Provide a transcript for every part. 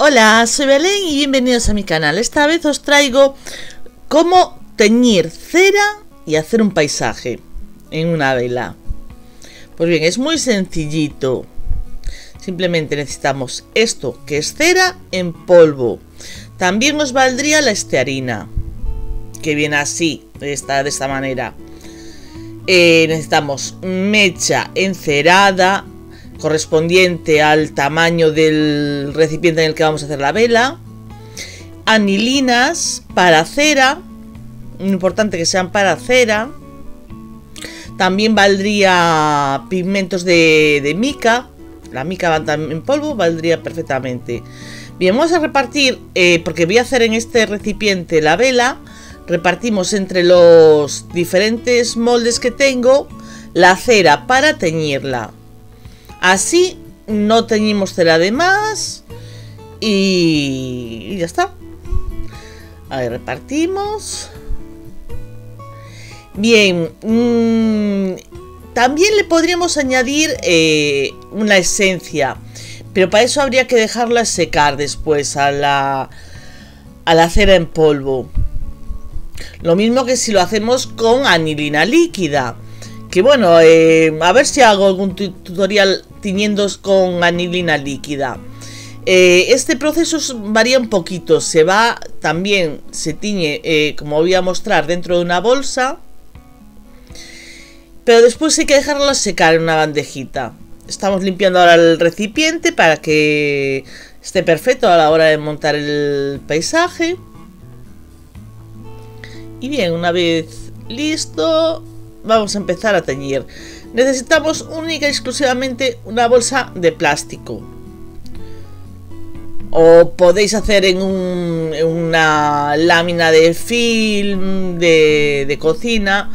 Hola, soy Belén y bienvenidos a mi canal. Esta vez os traigo cómo teñir cera y hacer un paisaje en una vela. Pues bien, es muy sencillito. Simplemente necesitamos esto, que es cera en polvo. También os valdría la estearina, que viene así, de esta, de esta manera. Eh, necesitamos mecha encerada, correspondiente al tamaño del recipiente en el que vamos a hacer la vela. Anilinas para cera, importante que sean para cera. También valdría pigmentos de, mica. La mica va en polvo, valdría perfectamente. Bien, vamos a repartir, eh, porque voy a hacer en este recipiente la vela. Repartimos entre los diferentes moldes que tengo la cera para teñirla. Así no teñimos cera de más. Y, ya está. Ahí repartimos. Bien. Mm, también le podríamos añadir eh, una esencia. Pero para eso habría que dejarla secar después a la, a la cera en polvo. Lo mismo que si lo hacemos con anilina líquida. Que bueno, eh, a ver si hago algún tutorial tiñendo con anilina líquida. Eh, este proceso varía un poquito. Se va también, se tiñe, eh, como voy a mostrar, dentro de una bolsa. Pero después hay que dejarlo secar en una bandejita. Estamos limpiando ahora el recipiente para que esté perfecto a la hora de montar el paisaje. Y bien, una vez listo, vamos a empezar a teñir. Necesitamos única y exclusivamente una bolsa de plástico. O podéis hacer en, una lámina de film de, cocina.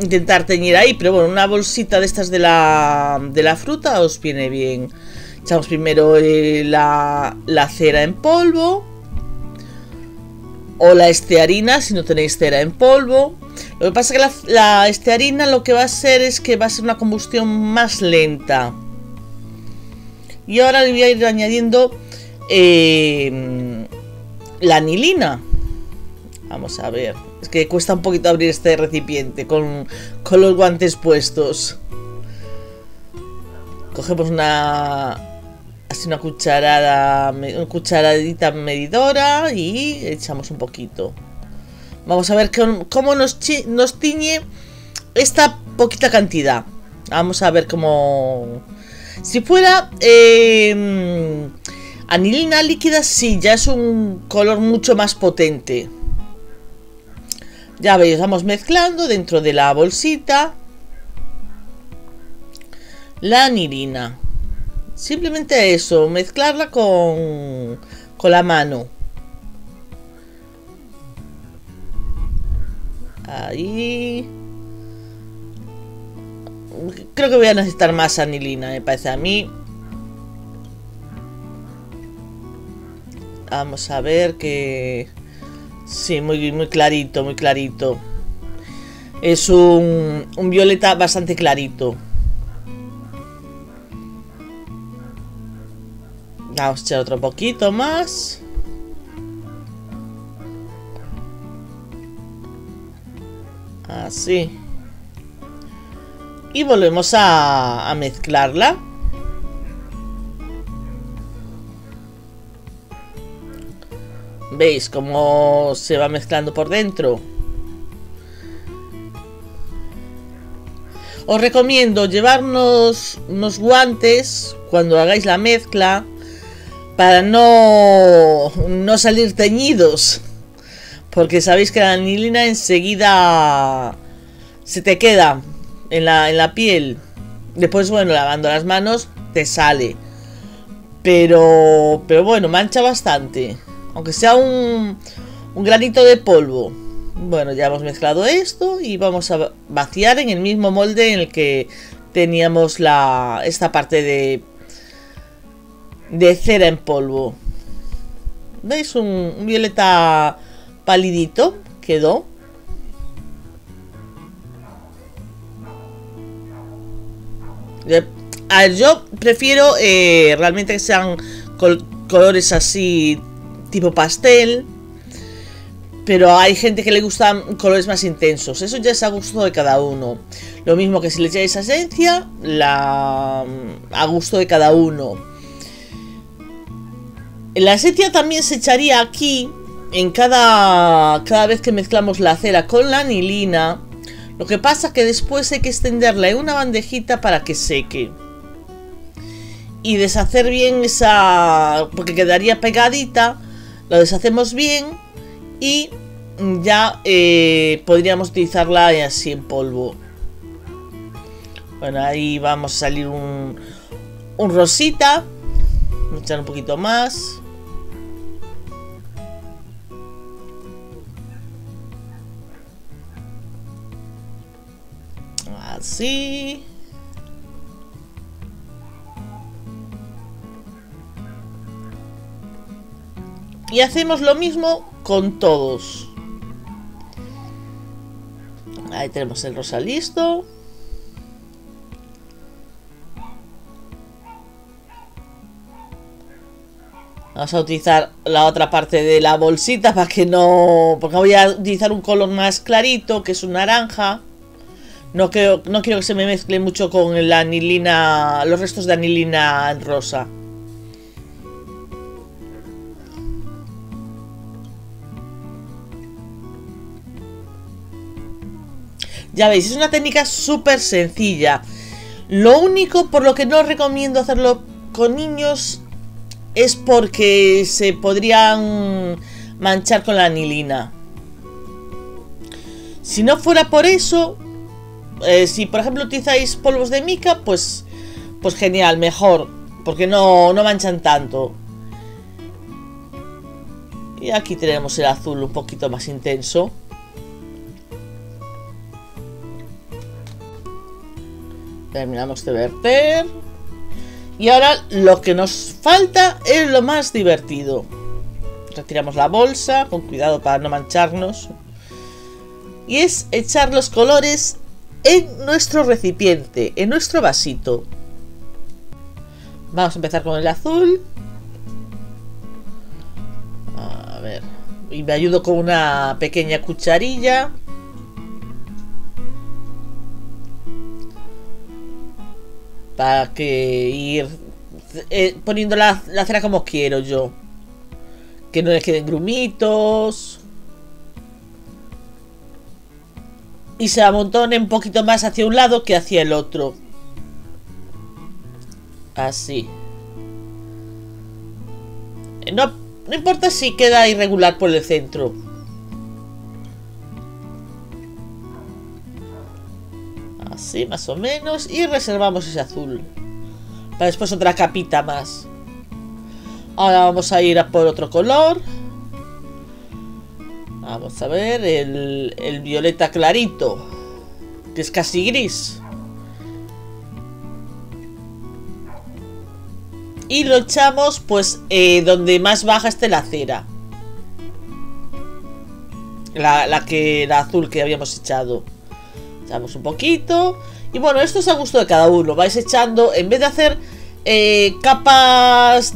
Intentar teñir ahí, pero bueno, una bolsita de estas de la, de la fruta os viene bien. Echamos primero eh, la, la cera en polvo o la estearina si no tenéis cera en polvo. Lo que pasa es que la, estearina lo que va a hacer es que va a ser una combustión más lenta. Y ahora le voy a ir añadiendo eh, la anilina. Vamos a ver. Es que cuesta un poquito abrir este recipiente con, con los guantes puestos. Cogemos una, así una cucharada, una cucharadita medidora y echamos un poquito. Vamos a ver cómo nos, tiñe esta poquita cantidad. Vamos a ver cómo... Si fuera eh, anilina líquida, sí, ya es un color mucho más potente. Ya veis, vamos mezclando dentro de la bolsita la anilina. Simplemente eso, mezclarla con, con la mano. Ahí. Creo que voy a necesitar más anilina, me parece a mí. Vamos a ver que... Sí, muy, muy clarito, muy clarito. Es un, un violeta bastante clarito. Vamos a otro poquito más. Así. Y volvemos a, mezclarla. ¿Veis cómo se va mezclando por dentro? Os recomiendo llevarnos unos guantes cuando hagáis la mezcla para no, no salir teñidos. Porque sabéis que la anilina enseguida se te queda en la, en la piel. Después, bueno, lavando las manos te sale. Pero, pero bueno, mancha bastante. Aunque sea un, un granito de polvo. Bueno, ya hemos mezclado esto y vamos a vaciar en el mismo molde en el que teníamos la, esta parte de de cera en polvo. ¿Veis? Un, violeta palidito quedó. Ver, yo prefiero eh, realmente que sean colores así tipo pastel. Pero hay gente que le gustan colores más intensos. Eso ya es a gusto de cada uno. Lo mismo que si le echáis esencia, la, a gusto de cada uno. La esencia también se echaría aquí en cada, cada vez que mezclamos la cera con la anilina. Lo que pasa es que después hay que extenderla en una bandejita para que seque. Y deshacer bien esa... porque quedaría pegadita. Lo deshacemos bien y ya eh, podríamos utilizarla así en polvo. Bueno, ahí vamos a salir un, un rosita. Vamos a echar un poquito más. Y hacemos lo mismo con todos. Ahí tenemos el rosa listo. Vamos a utilizar la otra parte de la bolsita para que no... Porque voy a utilizar un color más clarito, que es un naranja. No, quiero, no quiero que se me mezcle mucho con la anilina, los restos de anilina rosa. Ya veis, es una técnica súper sencilla. Lo único por lo que no recomiendo hacerlo con niños es porque se podrían manchar con la anilina. Si no fuera por eso, eh, si por ejemplo utilizáis polvos de mica, pues, pues genial, mejor, porque no, no manchan tanto. Y aquí tenemos el azul un poquito más intenso. Terminamos de verter. Y ahora lo que nos falta es lo más divertido. Retiramos la bolsa, con cuidado para no mancharnos. Y es echar los colores en nuestro recipiente, en nuestro vasito. Vamos a empezar con el azul. A ver. Y me ayudo con una pequeña cucharilla. Para que ir eh, poniendo la, la como quiero yo. Que no les queden grumitos. Y se amontone un poquito más hacia un lado que hacia el otro. Así. No, no importa si queda irregular por el centro. Así, más o menos. Y reservamos ese azul. Para después otra capita más. Ahora vamos a ir a por otro color. Vamos a ver, el, violeta clarito. Que es casi gris. Y lo echamos pues eh, donde más baja esté la cera. La, la, que, la azul que habíamos echado. Echamos un poquito. Y bueno, esto es a gusto de cada uno. Vais echando, en vez de hacer eh, capas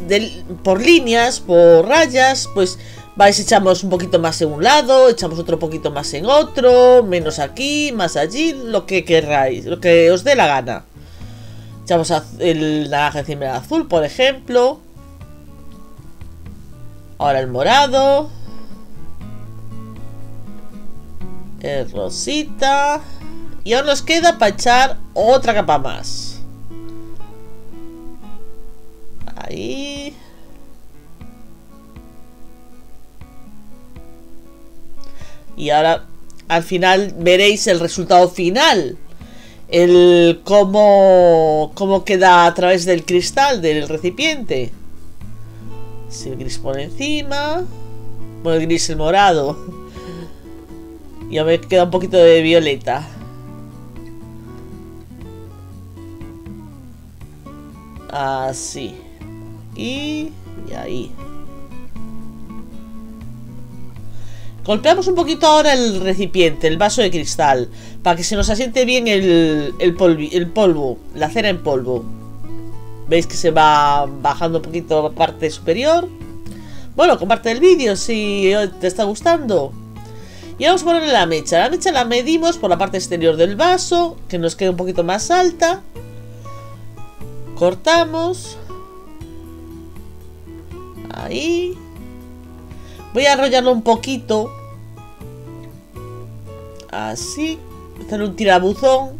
por líneas, por rayas, pues vais echamos un poquito más en un lado, echamos otro poquito más en otro, menos aquí, más allí, lo que queráis, lo que os dé la gana. Echamos el naranja encima del azul, por ejemplo. Ahora el morado. El rosita. Y ahora nos queda para echar otra capa más. Ahí. Y ahora al final veréis el resultado final. El cómo, cómo queda a través del cristal del recipiente. Si el gris por encima. Bueno, el gris el morado. Y a ver, queda un poquito de violeta. Así. Y, y ahí. Golpeamos un poquito ahora el recipiente, el vaso de cristal, para que se nos asiente bien el, polvo, la cera en polvo. veis que se va bajando un poquito la parte superior. Bueno, comparte el vídeo si te está gustando. Y vamos a ponerle la mecha. La mecha la medimos por la parte exterior del vaso, que nos quede un poquito más alta. Cortamos. Ahí. Voy a enrollarlo un poquito. Así. Hacer un tirabuzón.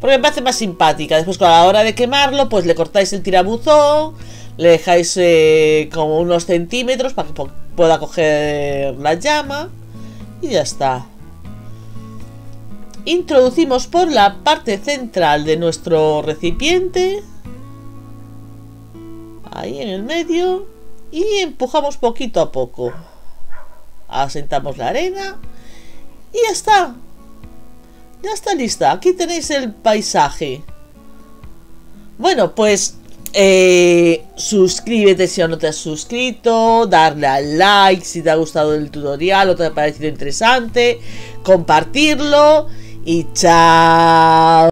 Porque me parece más simpática. Después, a la hora de quemarlo, pues le cortáis el tirabuzón. Le dejáis eh, como unos centímetros para que pueda coger la llama. Y ya está. Introducimos por la parte central de nuestro recipiente. Ahí en el medio. Y empujamos poquito a poco. Asentamos la arena. Y ya está. Ya está lista. Aquí tenéis el paisaje. Bueno, pues eh, suscríbete si aún no te has suscrito, darle al like si te ha gustado el tutorial o te ha parecido interesante, compartirlo y chao.